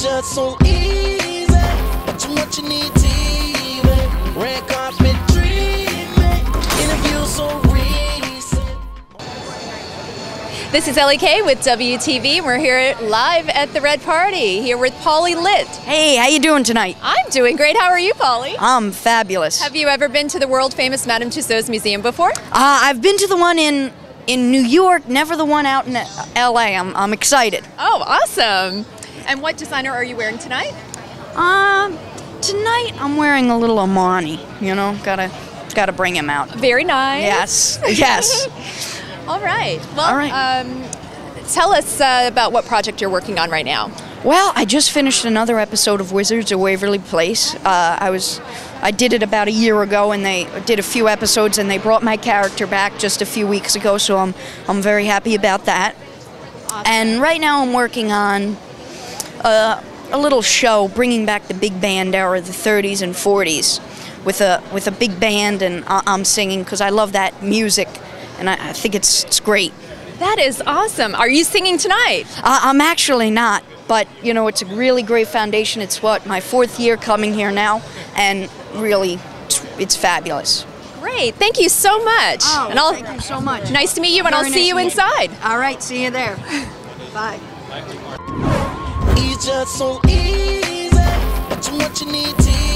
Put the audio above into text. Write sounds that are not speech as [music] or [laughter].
It's just so easy. But too much you need TV. Red carpet dreaming. Interview so recent. This is Elly Kaye with WTV. We're here live at the Red Party, here with Paulie Litt. Hey, how you doing tonight? I'm doing great. How are you, Paulie? I'm fabulous. Have you ever been to the world famous Madame Tussauds Museum before? Uh, I've been to the one in in New York, never the one out in L.A. I'm, I'm excited. Oh, awesome. And what designer are you wearing tonight? Um, tonight I'm wearing a little Armani. You know, gotta gotta bring him out. Very nice. Yes, [laughs] yes. All right. Well, All right. Um, tell us uh, about what project you're working on right now. Well, I just finished another episode of Wizards of Waverly Place. Uh, I was, I did it about a year ago, and they did a few episodes, and they brought my character back just a few weeks ago. So I'm, I'm very happy about that. And right now I'm working on uh, a little show bringing back the big band era, of the 30s and 40s, with a with a big band, and I- I'm singing because I love that music, and I, I think it's it's great. That is awesome. Are you singing tonight? Uh, I'm actually not, but you know, it's a really great foundation. It's what my fourth year coming here now, and really, it's, it's fabulous. Great. Thank you so much. and I'll, Oh, thank you so much. Nice to meet you, and I'll Very see you to meet inside. All right, see you there. [laughs] Bye. It's just so easy. But too much you need. Red